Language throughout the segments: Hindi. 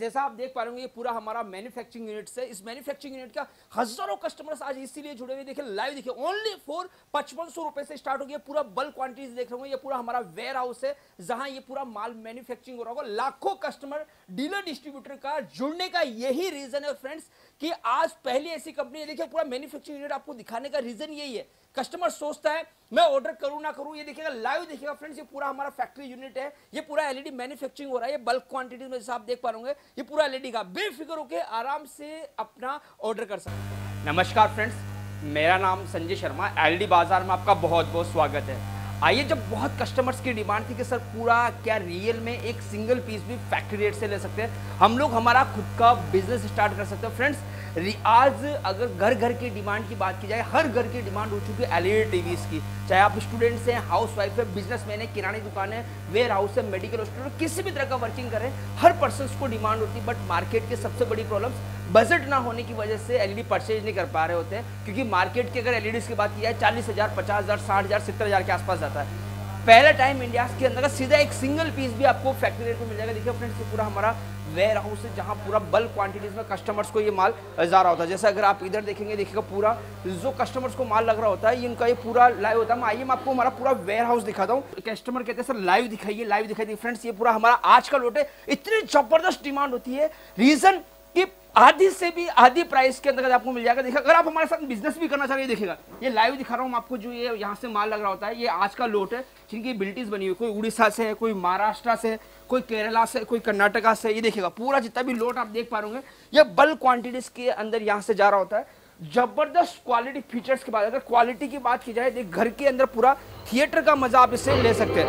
जैसा आप देख पा रहे होंगे पूरा हमारा मैन्युफैक्चरिंग यूनिट से, इस मैन्युफैक्चरिंग यूनिट का हज़ारों कस्टमर्स आज इसीलिए जुड़े हुए देखिए लाइव देखिए ओनली फॉर पचपन सौ रुपए से स्टार्ट हो गया, पूरा बल्क क्वांटिटीज देख रहे ये पूरा हमारा वेयर हाउस है, जहाँ ये पूरा माल मैन्युफैक्चरिंग हो रहा होगा। लाखों कस्टमर डीलर डिस्ट्रीब्यूटर का जुड़ने का यही रीजन है फ्रेंड्स कि आज पहली ऐसी कंपनी है, देखिए, पूरा मैन्युफैक्चरिंग यूनिट आपको दिखाने का रीजन यही है। कस्टमर सोचता है, मैं ऑर्डर करूँ ना करूँ, ये देखिएगा लाइव देखिएगा फ्रेंड्स ये पूरा हमारा फैक्ट्री यूनिट है, ये पूरा एलईडी मैन्युफैक्चरिंग हो रहा है, ये बल्क क्वांटिटीज में जैसे आप देख पा रहे ये पूरा एलईडी का। बेफिक्र होकर आराम से अपना ऑर्डर कर सकते हैं। नमस्कार फ्रेंड्स मेरा नाम संजय शर्मा एलईडी बाज़ार में आपका बहुत बहुत स्वागत है। आइए, जब बहुत कस्टमर्स की डिमांड थी कि, सर, पूरा क्या रियल में एक सिंगल पीस भी फैक्ट्री रेट से ले सकते हैं? हम लोग, हमारा खुद का बिज़नेस स्टार्ट कर सकते हैं। फ्रेंड्स आज अगर घर घर की डिमांड की बात की जाए, हर घर की डिमांड हो चुकी है एलईडी टीवीज की। चाहे आप स्टूडेंट्स हैं हाउस वाइफ है बिजनेसमैन है, किराने दुकान है वेयर हाउस है मेडिकल स्टोर किसी भी तरह का वर्किंग करें हर पर्सन को डिमांड होती है बट मार्केट के सबसे बड़ी प्रॉब्लम बजट ना होने की वजह से एलईडी परचेज नहीं कर पा रहे होते क्योंकि मार्केट की अगर एलईडी की बात की जाए, चालीस हज़ार, पचास हज़ार, साठ हज़ार, सत्तर हज़ार के आसपास जाता है। पहला टाइम इंडिया के अंदर सीधा एक सिंगल पीस भी आपको फैक्ट्री रेट में मिल जाएगा। देखिए फ्रेंड्स पूरा हमारा वेयर हाउस है, जहाँ पूरा बल्क क्वांटिटीज में कस्टमर्स को ये माल जा रहा होता है। जैसे अगर आप इधर देखेंगे, देखिएगा पूरा, जो कस्टमर्स को माल लग रहा होता है, इनका ये पूरा लाइव होता है। मैं आइए, मैं आपको हमारा पूरा वेयर हाउस दिखाता हूँ। कस्टमर कहते हैं, सर लाइव दिखाइए लाइव दिखाइए। फ्रेंड्स ये पूरा हमारा आज का लोट है। इतनी ज़बरदस्त डिमांड होती है। रीजन कि आधी से भी आधी प्राइस के अंदर आपको मिल जाएगा, देखिए, अगर आप हमारे साथ बिज़नेस भी करना चाहिए देखिएगा। ये लाइव दिखा रहा हूँ आपको, जो ये यहाँ से माल लग रहा होता है, ये आज का लोट है, जिनकी बिल्टीज बनी हुई, कोई उड़ीसा से है, कोई महाराष्ट्र से कोई केरला से, कोई कर्नाटका से, ये देखिएगा, पूरा जितना भी लोट आप देख पा रहे ये बल्क क्वान्टिटीज के अंदर यहाँ से जा रहा होता है। ज़बरदस्त क्वालिटी फीचर्स के बाद, अगर क्वालिटी की बात की जाए घर के अंदर पूरा थिएटर का मज़ा आप इससे ले सकते हैं।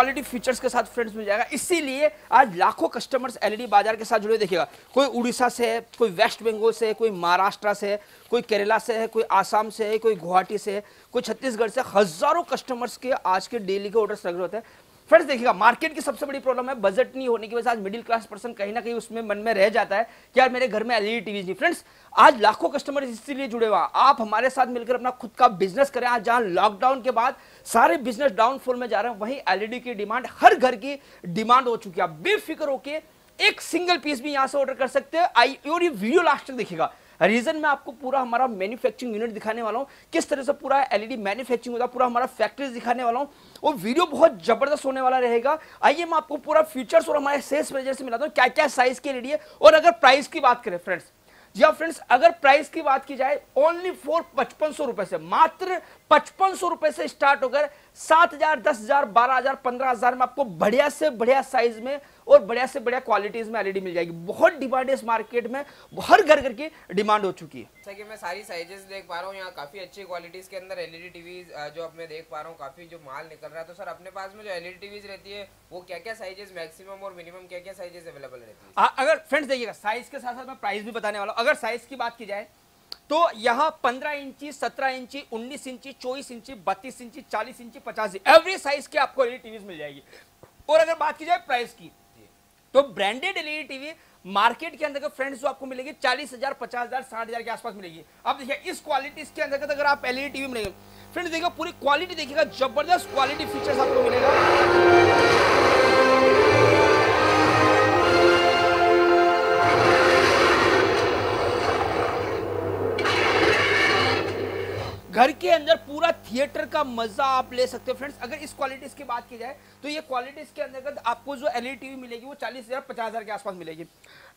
क्वालिटी फीचर्स के साथ फ्रेंड्स मिल जाएगा। इसीलिए आज लाखों कस्टमर्स एलईडी बाज़ार के साथ जुड़े देखिएगा। कोई उड़ीसा से है, कोई वेस्ट बंगाल से है, कोई महाराष्ट्र से है, कोई केरला से है, कोई आसाम से है, कोई गुवाहाटी से है, कोई छत्तीसगढ़ से हज़ारों कस्टमर्स के आज के डेली के ऑर्डर्स लग रहे होते हैं। फ्रेंड्स देखिएगा मार्केट की सबसे बड़ी प्रॉब्लम है बजट नहीं होने की वजह से आज मिडिल क्लास पर्सन कहीं ना कहीं उसमें मन में रह जाता है कि यार मेरे घर में एलईडी टीवी नहीं। फ्रेंड्स आज लाखों कस्टमर इसीलिए जुड़े हुआ आप हमारे साथ मिलकर अपना खुद का बिज़नेस करें। आज जहाँ लॉकडाउन के बाद सारे बिज़नेस डाउनफॉल में जा रहे हैं, वहीं एलईडी की डिमांड हर घर की डिमांड हो चुकी है। बेफिक्र होकर एक सिंगल पीस भी यहाँ से ऑर्डर कर सकते हैं। आई और ये वीडियो लास्ट तक देखिएगा। रीजन में आपको पूरा हमारा मैन्युफैक्चरिंग यूनिट दिखाने वाला हूँ, किस तरह से पूरा एलईडी मैन्युफैक्चरिंग होता है, पूरा हमारा फैक्ट्रीज दिखाने वाला हूँ और वीडियो बहुत ज़बरदस्त होने वाला रहेगा। आइए मैं आपको पूरा फीचर्स और हमारे सेल्स मैनेजर से मिलाता हूँ क्या क्या साइज़ की एलईडी है, और अगर प्राइस की बात करें फ्रेंड्स जी हाँ फ्रेंड्स अगर प्राइस की बात की जाए ओनली फॉर पचपन सौ रुपए से, मात्र पचपन सौ रुपए से स्टार्ट होकर सात हज़ार, दस हज़ार, बारह हज़ार, पंद्रह हज़ार में आपको बढ़िया से बढ़िया साइज़ में और बढ़िया से बढ़िया क्वालिटीज में एलईडी मिल जाएगी। बहुत डिमांड है इस मार्केट में हर घर घर की डिमांड हो चुकी है। जैसा कि मैं सारी साइजेस देख पा रहा हूँ यहाँ काफ़ी अच्छी क्वालिटीज के अंदर एलईडी टीवी जो अब मैं देख पा रहा हूँ काफ़ी जो माल निकल रहा है। तो सर अपने पास में जो एलईडी टीवी रहती है वो क्या क्या साइजेस मैक्सिमम और मिनिमम क्या क्या साइजेस अवेलेबल रहती है? अगर फ्रेंड्स देखिएगा साइज़ के साथ साथ मैं प्राइस भी बताने वाला हूँ। अगर साइज़ की बात की जाए तो यहाँ पंद्रह इंची सत्रह इंची उन्नीस इंची चौबीस इंची बत्तीस इंची चालीस इंची पचास एवरी साइज़ के आपको एलईडी टीवी मिल जाएगी। और अगर बात की जाए प्राइस की तो ब्रांडेड एलईडी टीवी मार्केट के अंदर फ्रेंड्स जो आपको मिलेगी, चालीस हज़ार, पचास हज़ार, साठ हज़ार के आसपास मिलेगी। अब देखिए, इस क्वालिटी के अंदर अगर आप एलईडी टीवी मिलेगी फ्रेंड्स देखिए, पूरी क्वालिटी देखिएगा, ज़बरदस्त क्वालिटी फीचर्स आपको मिलेगा। घर के अंदर पूरा थिएटर का मज़ा आप ले सकते हो। फ्रेंड्स, अगर इस क्वालिटीज की बात की जाए तो ये क्वालिटीज के अंतर्गत आपको जो एलईडी टीवी मिलेगी, वो चालीस हज़ार, पचास हज़ार के आसपास मिलेगी।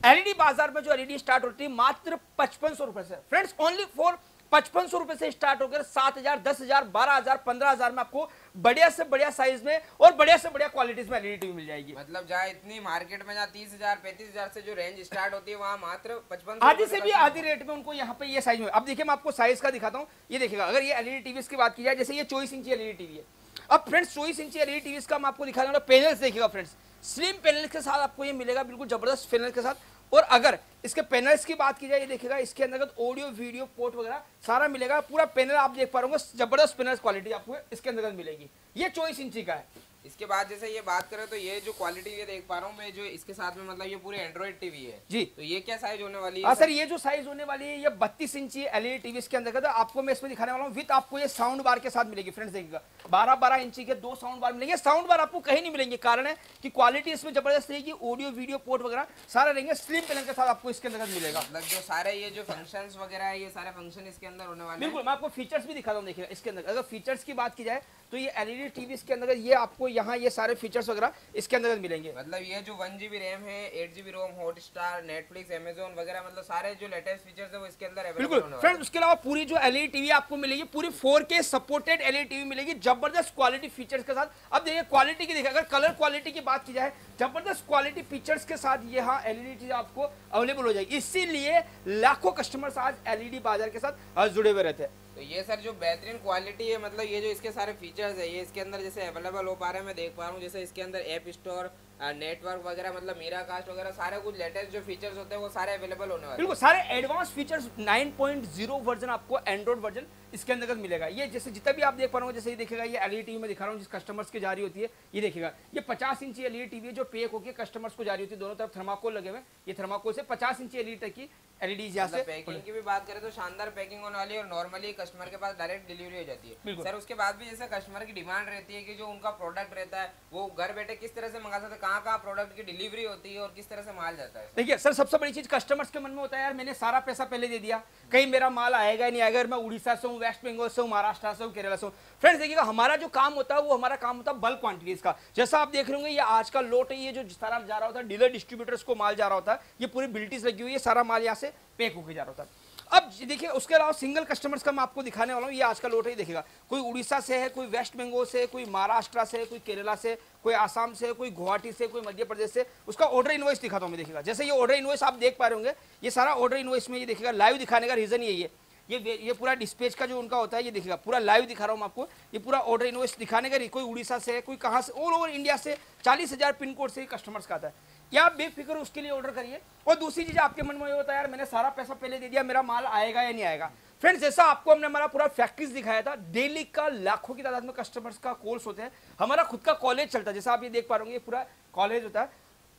एलईडी बाज़ार में जो एलईडी स्टार्ट होती है, मात्र पचपन सौ रुपए से। फ्रेंड्स ओनली फॉर पचपन सौ रुपए से स्टार्ट होकर सात हज़ार दस हज़ार बारह हज़ार पंद्रह हज़ार में आपको बढ़िया से बढ़िया साइज़ में और बढ़िया से बढ़िया क्वालिटीज में एलईडी टीवी मिल जाएगी। मतलब जहाँ इतनी मार्केट में जहाँ तीस हज़ार पैंतीस हज़ार से जो रेंज स्टार्ट होती है वहाँ मात्र पचपन आधी से भी आधी रेट में उनको यहाँ पे ये साइज़ में अब देखिए मैं आपको साइज़ का दिखाता हूँ। ये देखिएगा अगर ये एलईडी टीवी की बात की जाए जैसे ये चौबीस इंची एलईडी टीवी है। अब फ्रेंड्स चौबीस इंची एलईडी टीवी का मैं आपको दिखा दूँगा पैनल्स देखिएगा फ्रेंड्स स्लिम पैनल के साथ आपको ये मिलेगा बिल्कुल ज़बरदस्त पैनल के साथ। और अगर इसके पैनल्स की बात की जाए, ये देखिएगा, इसके अंदर ऑडियो वीडियो पोर्ट वगैरह सारा मिलेगा, पूरा पैनल आप देख पा रहे ज़बरदस्त पैनल क्वालिटी आपको इसके अंदर मिलेगी। ये चौबीस इंची का है। इसके बाद जैसे ये बात करें तो ये जो क्वालिटी ये देख पा रहा हूँ मैं जो इसके साथ में मतलब ये पूरे एंड्रॉइड टीवी है। जी। तो ये क्या साइज़ होने वाली है? हाँ सर ये जो साइज़ होने वाली है ये बत्तीस इंची एलईडी टीवी इसके अंदर का आपको मैं इसमें दिखाने वाला हूँ विद आपको ये साउंड बार के साथ मिलेगी फ्रेंड्स देखिएगा। बारह बारह इंची के दो साउंड बार मिलेंगे। साउंड बार आपको कहीं नहीं मिलेंगे कारण है कि क्वालिटी इसमें ज़बरदस्त रहेगी ऑडियो वीडियो पोर्ट वगैरह सारे रहेंगे स्लिम पैनल के साथ आपको इसके अंदर मिलेगा। मतलब जो सारे ये जो फ़ंक्शन वगैरह है ये सारे फ़ंक्शन इसके अंदर होने वाले बिल्कुल मैं आपको फीचर्स भी दिखाता हूँ देखिए इसके अंदर। अगर फीचर्स की बात की जाए तो ये एलईडी टीवी इसके अंदर ये आपको यहाँ ये सारे फीचर्स वगैरह इसके अंदर मिलेंगे। मतलब ये जो वन जीबी रैम है eight GB ROM Hotstar Netflix Amazon वगैरह मतलब सारे जो लेटेस्ट फीचर्स है वो इसके अंदर बिल्कुल। फ्रेंड उसके अलावा पूरी जो एलईडी टीवी आपको मिलेगी पूरी 4K सपोर्टेड एलईडी टीवी मिलेगी ज़बरदस्त क्वालिटी फीचर्स के साथ। अब देखिए क्वालिटी की देखिए अगर कलर क्वालिटी की बात की जाए ज़बरदस्त क्वालिटी फीचर्स के साथ यहाँ एलईडी टीवी आपको अवेलेबल हो जाएगी। इसीलिए लाखों कस्टमर्स आज एलईडी बाज़ार के साथ जुड़े हुए रहते हैं। तो ये सर जो बेहतरीन क्वालिटी है मतलब ये जो इसके सारे फीचर्स है, ये इसके अंदर जैसे अवेलेबल हो पा रहे हैं, मैं देख पा रहा हूँ, जैसे इसके अंदर ऐप स्टोर नेटवर्क वगैरह मतलब मीरा कास्ट वगैरह, सारे कुछ लेटेस्ट जो फीचर्स होते हैं, वो सारे अवेलेबल होने वाले बिल्कुल, सारे एडवांस फीचर्स 9.0 वर्जन आपको एंड्रॉइड वर्जन इसके अंदर मिलेगा। ये जैसे जितना भी आप देख पा रहे हो, जैसे ये देखेगा ये एलईडी टीवी में दिखा रहा हूँ, जिस कस्टमर्स की जारी होती है, ये देखेगा ये 50 इंची एलईडी टीवी है, जो पेक होकर कस्टमर्स को जारी होती है, दोनों तरफ़ थर्माकोल लगे हुए ये थर्माकोल से 50 इंची एलईडी तक की एलईडी यहाँ मतलब से पैकिंग की भी बात करें तो शानदार पैकिंग होने वाली है और नॉर्मली कस्टमर के पास डायरेक्ट डिलीवरी हो जाती है। सर उसके बाद भी जैसे कस्टमर की डिमांड रहती है कि जो उनका प्रोडक्ट रहता है वो घर बैठे किस तरह से मंगा सकते हैं कहाँ कहाँ प्रोडक्ट की डिलीवरी होती है और किस तरह से माल जाता है। देखिए सर सबसे बड़ी चीज़ कस्टमर्स के मन में होता है यार मैंने सारा पैसा पहले दे दिया। कहीं मेरा माल आएगा नहीं आएगा अगर मैं उड़ीसा से हूँ वेस्ट बंगाल से हूँ महाराष्ट्र से हूँ केरला से हूँ। फ्रेंड्स देखिएगा हमारा जो काम होता है वो हमारा काम होता है बल्क क्वांटिटीज का। जैसा आप देख रहे होंगे ये आज का लोट है ये जो सारा जा रहा होता है डीलर डिस्ट्रीब्यूटर्स को माल जा रहा होता है ये पूरी बिल्टीज लगी हुई है सारा माल यहाँ से पैक होकर जा रहा होता है। अब देखिए, उसके अलावा सिंगल कस्टमर्स का मैं आपको दिखाने वाला हूँ, ये आज का लोट है देखिएगा कोई उड़ीसा से है, कोई वेस्ट बंगाल से, कोई महाराष्ट्र से, कोई केरला से, कोई आसाम से, कोई गुवाहाटी से, कोई मध्य प्रदेश से, उसका ऑर्डर इनवॉइस दिखाता हूँ मैं, देखिएगा। जैसे ये ऑर्डर इनवॉइस आप देख पा रहे होंगे, ये सारा ऑर्डर इनवॉइस में ये देखिएगा लाइव दिखाने का रीजन यही है। ये ये पूरा डिस्पेच का जो उनका होता है, ये देखिएगा, पूरा लाइव दिखा रहा हूँ आपको। ये पूरा ऑर्डर इनवॉइस दिखाने का कोई उड़ीसा से, कोई कहाँ से ऑल ओवर इंडिया से, चालीस हज़ार पिन कोड से कस्टमर्स का आता है। क्या आप बेफिक्र उसके लिए ऑर्डर करिए? और दूसरी चीज़, आपके मन में ये होता है, यार, मैंने सारा पैसा पहले दे दिया, मेरा माल आएगा या नहीं आएगा? फ्रेंड्स जैसा आपको हमने हमारा पूरा फैक्ट्रीज दिखाया था डेली का लाखों की तादाद में कस्टमर्स का कोर्स होते हैं। हमारा खुद का कॉलेज चलता है, जैसा आप ये देख पा रहे पूरा कॉलेज होता है।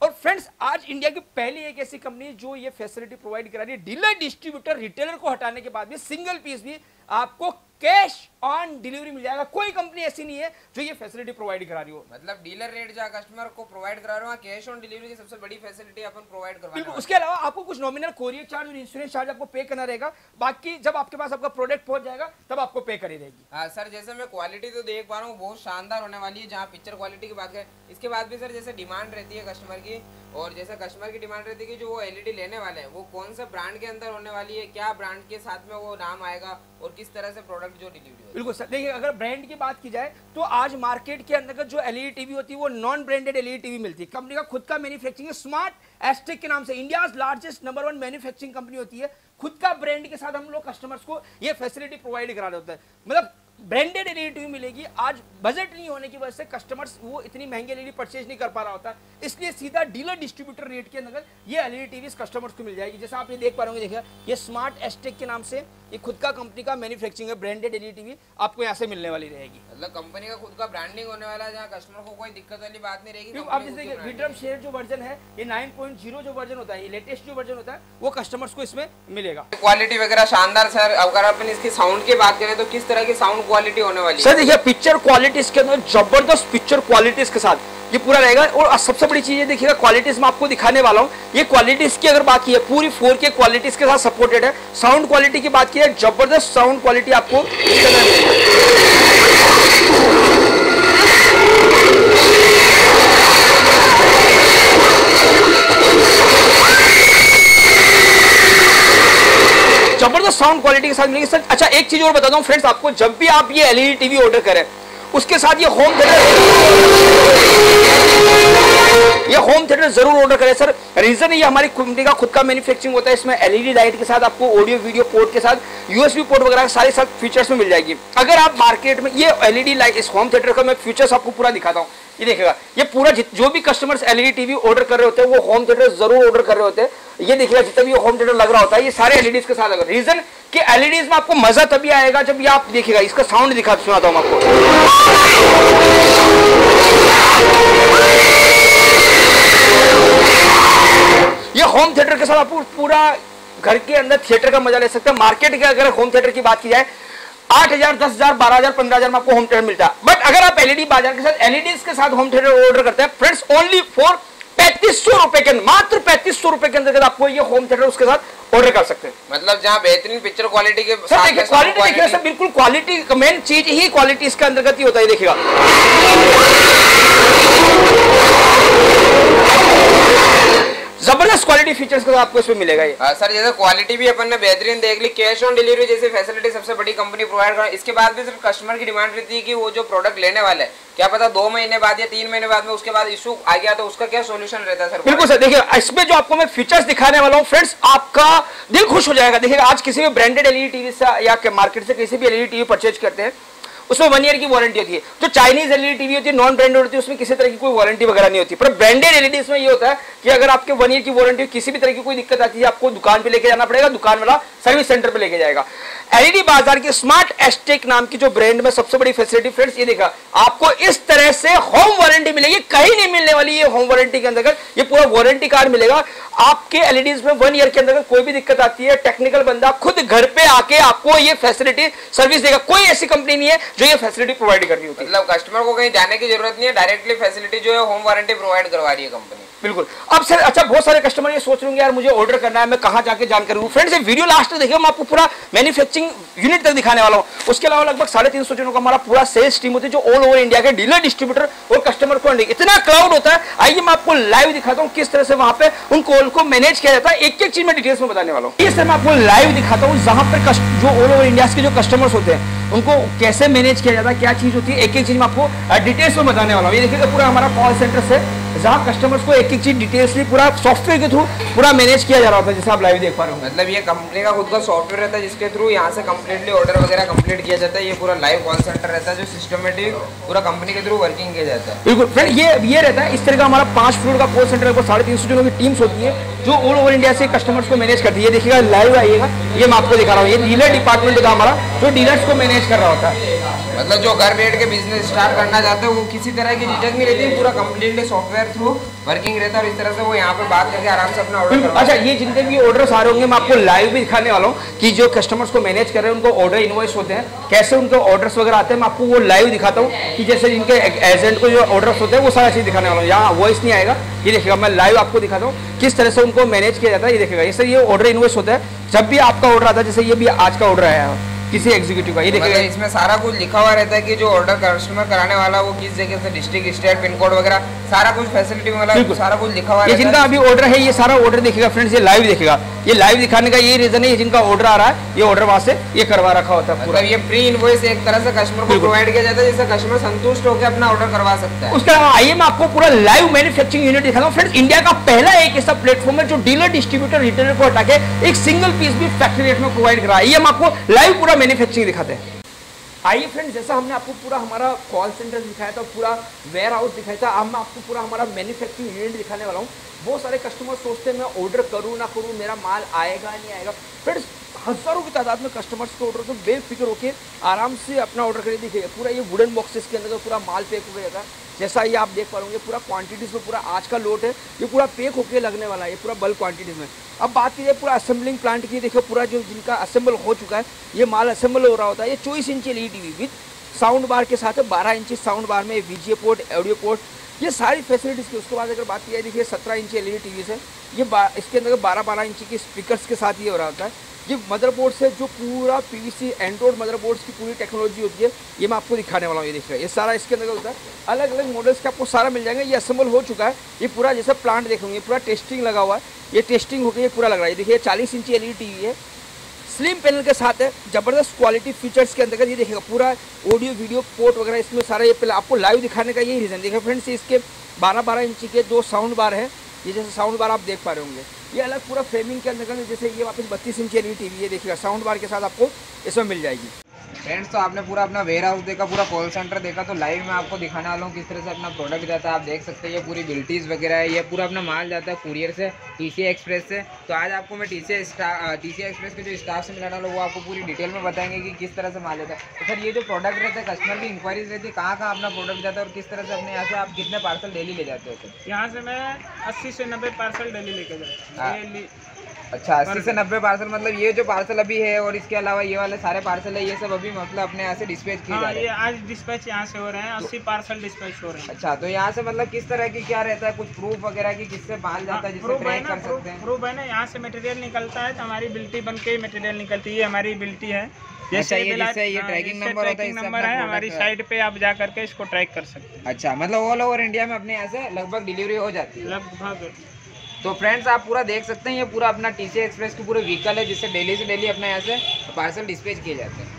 और फ्रेंड्स आज इंडिया की पहली एक ऐसी कंपनी जो ये फैसिलिटी प्रोवाइड करा रही है। डीलर डिस्ट्रीब्यूटर रिटेलर को हटाने के बाद भी सिंगल पीस भी आपको कैश ऑन डिलीवरी मिल जाएगा। कोई कंपनी ऐसी नहीं है जो ये फैसिलिटी प्रोवाइड करा रही हो। मतलब डीलर रेट जहाँ कस्टमर को प्रोवाइड करा रहा हूँ कैश ऑन डिलीवरी की सबसे बड़ी फैसिलिटी अपन प्रोवाइड करवा बिल्कुल उसके अलावा आपको कुछ नॉमिनल कोरियर चार्ज और इंश्योरेंस चार्ज आपको पे करना रहेगा। बाकी जब आपके पास आपका प्रोडक्ट पहुँच जाएगा तब आपको पे करी रहेगी हाँ सर जैसे मैं क्वालिटी तो देख पा रहा हूँ बहुत शानदार होने वाली है जहाँ पिक्चर क्वालिटी की बात करें। इसके बाद भी सर जैसे डिमांड रहती है कस्टमर की और जैसे कस्टमर की डिमांड रहती है कि जो वो एलईडी लेने वाले हैं वो कौन से ब्रांड के अंदर होने वाली है क्या ब्रांड के साथ में वो नाम आएगा और किस तरह से प्रोडक्ट जो डिलीवरी बिल्कुल सर, देखिए, अगर ब्रांड की बात की जाए तो आज मार्केट के अंदर जो एलईडी टीवी होती है, वो नॉन ब्रांडेड एलईडी टीवी मिलती है। कंपनी का खुद का मैन्युफैक्चरिंग स्मार्ट एस्टेक के नाम से। India largest number one manufacturing company होती है। खुद का ब्रांड के साथ हम लोग कस्टमर्स को ये फैसिलिटी प्रोवाइड करा होते हैं। मतलब ब्रांडेड एलईडी मिलेगी। आज बजट नहीं होने की वजह से कस्टमर्स वो इतनी महँगी एलईडी परचेज नहीं कर पा रहा होता। इसलिए सीधा डीलर डिस्ट्रीब्यूटर रेट के अंदर ये एलईडी टीवी कस्टमर्स को मिल जाएगी। जैसा आप ये देख पा रहे होंगे देखिए ये स्मार्ट एस्टेक के नाम से ये खुद का कंपनी का मैन्युफैक्चरिंग है ब्रांडेड एलईडी टीवी आपको यहाँ से मिलने वाली रहेगी। मतलब कंपनी का खुद का ब्रांडिंग होने वाला है जहाँ कस्टमर को कोई दिक्कत वाली बात नहीं रहेगी आप जैसे विड्रम शेयर जो वर्जन है ये 9.0 जो वर्जन होता है ये लेटेस्ट जो वर्जन होता है वो कस्टमर्स को इसमें मिलेगा। क्वालिटी वगैरह शानदार सर अगर अपन इसकी साउंड की बात करें तो किस तरह की साउंड क्वालिटी होने वाली सर देखिए पिक्चर क्वालिटी इसके अंदर ज़बरदस्त पिक्चर क्वालिटी के साथ। ये पूरा रहेगा और सबसे बड़ी चीज़ ये देखिएगा क्वालिटीज मैं आपको दिखाने वाला हूँ। ये क्वालिटीज की अगर बात की है पूरी फोर के क्वालिटीज के साथ सपोर्टेड है। साउंड क्वालिटी की बात की है ज़बरदस्त साउंड क्वालिटी आपको ज़बरदस्त साउंड क्वालिटी के साथ मिलेगी। सर अच्छा एक चीज़ और बता दूँ फ्रेंड्स आपको जब भी आप ये एलईडी टीवी ऑर्डर करें, उसके साथ ये होम थिएटर ये होम थिएटर ज़रूर ऑर्डर करें, सर। रीजन ये हमारी कंपनी का खुद का मैन्युफैक्चरिंग होता है, इसमें एलईडी लाइट के साथ आपको ऑडियो वीडियो पोर्ट के साथ यूएसबी पोर्ट वगैरह सारे साथ फीचर्स में मिल जाएगी। अगर आप मार्केट में, ये एलईडी लाइट इस होम थिएटर का मैं फीचर्स आपको पूरा दिखाता हूँ। ये देखिएगा, ये पूरा जो भी कस्टमर्स एलईडी टीवी ऑर्डर कर रहे होते हैं, वो होम थिएटर ज़रूर ऑर्डर कर रहे होते हैं। ये देखिएगा जितना भी होम थिएटर लग रहा होता है, ये सारे एलईडीज के साथ लगा रीजन कि एलईडीज में आपको मज़ा तभी आएगा जब ये आप देखिएगा, इसका साउंड दिखा, सुनाता हूँ आपको। ये होम थिएटर के साथ आपको पूरा घर के अंदर थिएटर का मज़ा ले सकते हैं। मार्केट के अगर होम थिएटर की बात की जाए, आठ हज़ार, दस हज़ार, बारह हज़ार, पंद्रह हज़ार में आपको होम थिएटर मिलता। है बट अगर आप एलईडी बाज़ार के साथ एलईडी के साथ होम थिएटर ऑर्डर करते हैं फ्रेंड्स ओनली फॉर पैंतीस सौ रुपए के मात्र पैंतीस सौ रुपए के अंदर आपको ये होम थिएटर उसके साथ ऑर्डर कर सकते हैं। मतलब जहाँ बेहतरीन पिक्चर क्वालिटी के सर साथ देखिए क्वालिटी देखिए सर बिल्कुल क्वालिटी मेन चीज़ ही क्वालिटी इसके अंतर्गत ही होता है देखिएगा। ज़बरदस्त क्वालिटी फीचर्स के साथ आपको इसमें मिलेगा ये। हाँ, सर जैसे क्वालिटी भी अपन ने बेहतरीन देख ली कैश ऑन डिलीवरी जैसे फैसिलिटी सबसे बड़ी कंपनी प्रोवाइड कर इसके बाद भी सर कस्टमर की डिमांड रहती है कि वो जो प्रोडक्ट लेने वाले हैं क्या पता दो महीने बाद या तीन महीने बाद में उसके बाद इशू आ गया तो उसका क्या सोल्यूशन रहता है सर? बिल्कुल सर देखिए इसमें जो आपको मैं फीचर्स दिखाने वाला हूँ फ्रेंड्स आपका दिल खुश हो जाएगा। देखिए आज किसी भी ब्रांडेड एलईडी टीवी से या मार्केट से किसी भी एलईडी टीवी परचेज करते हैं उसमें वन ईयर की वारंटी होती है। जो चाइनीज़ एलईडी टीवी होती है नॉन ब्रांडेड होती है, उसमें किसी तरह की कोई वारंटी वगैरह नहीं होती। पर ब्रांडेड एलईडी में ये होता है कि अगर आपके वन ईयर की वारंटी किसी भी तरह की कोई दिक्कत आती है, आपको दुकान पर लेके जाना पड़ेगा, दुकान वाला सर्विस सेंटर पर लेके जाएगा। एलईडी बाज़ार की स्मार्ट एस्टेक नाम की जो ब्रांड में सबसे बड़ी फैसिलिटी फ्रेंड्स ये देखा, आपको इस तरह से होम वारंटी मिलेगी, कहीं नहीं मिलने वाली ये होम वारंटी के अंदर। ये पूरा वारंटी कार्ड मिलेगा। आपके एलईडीज में वन ईयर के अंदर कोई भी दिक्कत आती है टेक्निकल बंदा खुद घर पे आके आपको ये फैसिलिटी सर्विस देगा। कोई ऐसी कंपनी नहीं है जो ये फैसिलिटी प्रोवाइड कर रही होती है। मतलब कस्टमर को कहीं जाने की ज़रूरत नहीं है डायरेक्टली फैसिलिटी जो है होम वारंटी प्रोवाइड करवा रही है कंपनी बिल्कुल। अब सर अच्छा बहुत सारे कस्टमर ये सोच रहे यार मुझे ऑर्डर करना है मैं कहाँ जाके जानकारी लूँ फ्रेंड्स ये वीडियो लास्ट तक देखिए मैं आपको पूरा मैन्युफैक्चरिंग यूनिट तक दिखाने वाला हूँ। उसके अलावा लगभग साढ़े तीन सौ जनों का हमारा पूरा सेल्स टीम होती है जो ऑल ओवर इंडिया के डीलर डिस्ट्रीब्यूटर और कस्टमर को इतना क्राउड होता है। आइए मैं आपको लाइव दिखाता हूँ किस तरह से वहाँ पे उन कॉल को मैनेज किया जाता है। एक एक चीज़ में डिटेल्स में बताने वाला हूँ। इस तरह मैं आपको लाइव दिखाता हूँ जहाँ पर जो ऑल ओवर इंडिया के जो कस्टमर्स होते हैं। उनको कैसे मैनेज किया जाता है, क्या चीज़ होती है एक एक चीज़ में आपको डिटेल्स में बताने वाला हूँ। ये देखिएगा पूरा हमारा कॉल सेंटर से जहाँ कस्टमर्स को एक एक चीज़ डिटेल्सली पूरा सॉफ्टवेयर के थ्रू पूरा मैनेज किया जा रहा था जैसे आप लाइव देख पा रहे हो मतलब ये कंपनी का खुद का सॉफ्टवेयर रहता है जिसके थ्रू यहाँ से कम्प्लीटली ऑर्डर वगैरह कंप्लीट किया जाता है ये पूरा लाइव कॉल सेंटर रहता है जो सिस्टमेटिक पूरा कंपनी के थ्रू वर्किंग किया जाता है। बिल्कुल। फ्रेंड ये ये रहता है इस तरह का हमारा पाँच फ्लोर का कॉल सेंटर साढ़े तीन सौ जनों की टीम्स होती है जो ऑल ओवर इंडिया से कस्टमर्स को मैनेज करती है। देखिएगा लाइव आइएगा ये मैं आपको दिखा रहा हूँ ये डीलर डिपार्टमेंट है हमारा जो डीलर्स को मैनेज कर रहा होता है। मतलब जो घर बैठ के बिज़नेस स्टार्ट करना चाहते हैं वो किसी तरह की झिझक नहीं रहती पूरा कम्प्लीटली सॉफ्टवेयर थ्रू वर्किंग रहता है और इस तरह से वो यहाँ पे बात करके आराम से अपना ऑर्डर अच्छा ये जितने भी ऑर्डर आ रहे होंगे मैं आपको लाइव भी दिखाने वाला हूँ कि जो कस्टमर्स को मैनेज कर रहे हैं उनको ऑर्डर इन्वॉइस होते हैं। कैसे उनको ऑर्डर्स वगैरह आते हैं मैं आपको वो लाइव दिखाता हूँ कि जैसे जिनके एजेंट को जो ऑर्डर्स होते हैं वो सारा चीज़ दिखाने वाला हूँ। यहाँ वॉइस नहीं आएगा। ये देखिएगा मैं लाइव आपको दिखाता हूँ किस तरह से उनको मैनेज किया जाता है। ये देखेगा ये सर ये ऑर्डर इनवॉइस होता है जब भी आपका ऑर्डर आता है जैसे ये भी आज का ऑर्डर आया है। किसी एग्जीक्यूटिव का। ये मतलब इसमें सारा कुछ लिखा हुआ रहता है कि जो ऑर्डर कस्टमर कराने वाला वो किस जगह से डिस्ट्रिक्ट स्टेट पिन कोड वगैरह सारा कुछ फैसिलिटी मतलब सारा कुछ लिखा हुआ ये जिनका अभी ऑर्डर है ये सारा ऑर्डर देखिएगा फ्रेंड्स ये लाइव देखिएगा ये लाइव दिखाने का ये रीजन है जिनका ऑर्डर आ रहा है ये ऑर्डर वहाँ से ये करवा रखा होता है पूरा। मतलब ये प्री इनवॉइस एक तरह से कस्टमर को प्रोवाइड किया जाता है जिससे कस्टमर संतुष्ट होकर अपना ऑर्डर करवा सकता है। उसके अलावा आइए मैं आपको पूरा लाइव मैन्युफैक्चरिंग यूनिट दिखाता हूँ। फ्रेंड्स इंडिया का पहला एक ऐसा प्लेटफॉर्म है जो डीलर डिस्ट्रीब्यूटर रिटेलर को हटा के एक सिंगल पीस भी फैक्ट्री रेट में प्रोवाइड करा है। ये हम आपको लाइव पूरा मैन्युफैक्चरिंग दिखाते हैं। आइए फ्रेंड्स जैसा हमने आपको पूरा हमारा कॉल सेंटर दिखाया था, पूरा वेयर हाउस दिखाया था, अब मैं आपको पूरा हमारा मैन्युफैक्चरिंग यूनिट दिखाने वाला हूँ। बहुत सारे कस्टमर सोचते हैं, मैं ऑर्डर करूँ ना करूँ, मेरा माल आएगा, नहीं आएगा? फ्रेंड्स हज़ारों की तादाद में कस्टमर्स को ऑर्डर तो बेफिक्र होकर आराम से अपना ऑर्डर करके दिखेगा पूरा ये वुडन बॉक्सेस के अंदर पूरा माल पैक हो गया था। जैसा ये आप देख पा रहे पूरा क्वांटिटीज में पूरा आज का लोट है, ये पूरा पैक होके लगने वाला है, ये पूरा बल्क क्वांटिटीज में। अब बात की जाए पूरा असेंबलिंग प्लांट की देखो पूरा जो जिनका असेंबल हो चुका है, ये माल असेंबल हो रहा होता है, ये चौबीस inch L TV with sound bar के साथ बारह इंची साउंड बार में वीजीए पोर्ट ऑडियो पोर्ट ये सारी फैसिलिटीज़ की, उसके बाद अगर बात की जाए, देखिए सत्रह इंची एल टी है, ये इसके अंदर बारह बारह इंची की स्पीकर्स के साथ ये हो रहा होता है। ये मदरबोर्ड से जो पूरा पीवीसी एंड्रॉइड मदरबोर्ड्स की पूरी टेक्नोलॉजी होती है, ये मैं आपको दिखाने वाला हूँ, ये देखिए ये सारा इसके अंदर होता है? अलग अलग मॉडल्स के आपको सारा मिल जाएँगे, ये असेंबल हो चुका है। ये पूरा जैसे प्लांट देखेंगे पूरा टेस्टिंग लगा हुआ है। ये टेस्टिंग होकर ये पूरा लग रहा है। देखिए चालीस इंची एल टीवी है स्लिम पैनल के साथ है, ज़बरदस्त क्वालिटी फीचर्स के अंतर्गत ये देखेगा पूरा ऑडियो वीडियो पोर्ट वगैरह, इसमें सारा ये पहले आपको लाइव दिखाने का यही रीज़न देखिए फ्रेंड्स इसके 12 12 इंची के दो साउंड बार है। ये जैसे साउंड बार आप देख पा रहे होंगे। ये अलग पूरा फ्रेमिंग के अंदर जैसे ये वापस बत्तीस इंच की एल टीवी है देखिएगा साउंड बार के साथ आपको इसमें मिल जाएगी। फ्रेंड्स तो आपने पूरा अपना वेयर हाउस देखा पूरा कॉल सेंटर देखा तो लाइव में आपको दिखाने वाला हूँ किस तरह से अपना प्रोडक्ट जाता है। आप देख सकते हैं ये पूरी बिल्टीज़ वगैरह है ये पूरा अपना माल जाता है कुरियर से टीसी एक्सप्रेस से। तो आज आपको मैं टी सी टी एक्सप्रेस के जो स्टाफ से मिलाना वो आपको पूरी डिटेल में बताएँगे कि किस तरह से माल जाता है। तो सर ये जो प्रोडक्ट रहता है कस्टमर की इंक्वायरीज रहती है कहाँ कहाँ अपना प्रोडक्ट जाता है और किस तरह से अपने यहाँ से आप कितने पार्सल डेली ले जाते हो सर यहाँ से मैं अस्सी से नब्बे पार्सल डेली लेके जाता हाँ। हूँ अच्छा अस्सी से नब्बे पार्सल मतलब ये जो पार्सल अभी है और इसके अलावा ये वाले सारे पार्सल है ये सब अभी मतलब अपने यहाँ से डिस्पैच किए जा हाँ ये आज डिस्पैच यहाँ से हो रहे हैं अस्सी पार्सल डिस्पैच हो रहे हैं। अच्छा तो यहाँ से मतलब किस तरह की क्या रहता है कुछ प्रूफ वगैरह की किससे माल जाता है जिससे प्रूफ हाँ, है ट्रैक ना कर सकते हैं? प्रूफ है ना यहाँ से मटेरियल निकलता है तो हमारी बिल्टी बन के मटेरियल निकलती है हमारी बिल्टी है। अच्छा, ये ये हाँ, tracking जिससे number होता है, अपना है हमारी है। साइड पे आप जा करके इसको ट्रैक कर सकते हैं। अच्छा मतलब ऑल ओवर इंडिया में अपने यहाँ से लगभग डिलीवरी हो जाती है। लगभग। तो फ्रेंड्स आप पूरा देख सकते हैं, ये पूरा अपना टीसी एक्सप्रेस की पूरे व्हीकल है, जिससे डेली से डेली अपना यहाँ से पार्सल डिस्पेज किए जाते हैं।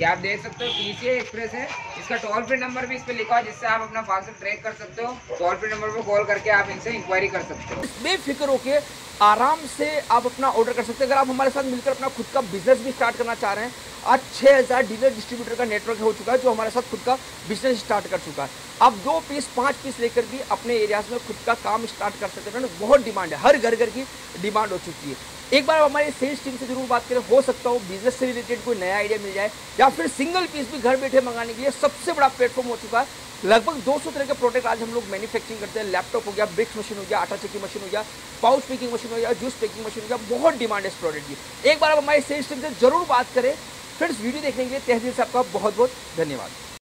ये आप देख सकते हो टी एक्सप्रेस है। इसका टोल फ्री नंबर भी इस पर लिखा है, जिससे आप अपना पार्सल ट्रैक कर सकते हो। टोल फ्री नंबर पर कॉल करके आप इनसे इंक्वायरी कर सकते हो। बेफिक्र होके आराम से आप अपना ऑर्डर कर सकते हैं। अगर आप हमारे साथ मिलकर अपना खुद का बिज़नेस भी स्टार्ट करना चाह रहे हैं, आज 6000 डीलर डिस्ट्रीब्यूटर का नेटवर्क हो चुका है, जो हमारे साथ खुद का बिज़नेस स्टार्ट कर चुका है। आप दो पीस पाँच पीस लेकर भी अपने एरियाज़ में खुद का काम स्टार्ट कर सकते हैं। बहुत डिमांड है। हर घर घर की डिमांड हो चुकी है। एक बार हमारे सेल्स टीम से ज़रूर बात करें, हो सकता हो बिज़नेस से रिलेटेड कोई नया आइडिया मिल जाए, या फिर सिंगल पीस भी घर बैठे मंगाने के लिए सबसे बड़ा प्लेटफॉर्म हो चुका है। लगभग 200 तरह के प्रोडक्ट आज हम लोग मैन्युफैक्चरिंग करते हैं। लैपटॉप हो गया ब्रिक्स मशीन हो गया, आटा चक्की मशीन हो गया पाउच पेकिंग मशीन हो गया जूस पेकिंग मशीन हो गया, बहुत डिमांड है इस प्रोडक्ट की। एक बार आप हमारे सेल्स टीम से ज़रूर बात करें। फ्रेंड्स वीडियो देखने के लिए तहसील से आपका बहुत बहुत धन्यवाद।